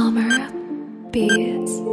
calmer beats.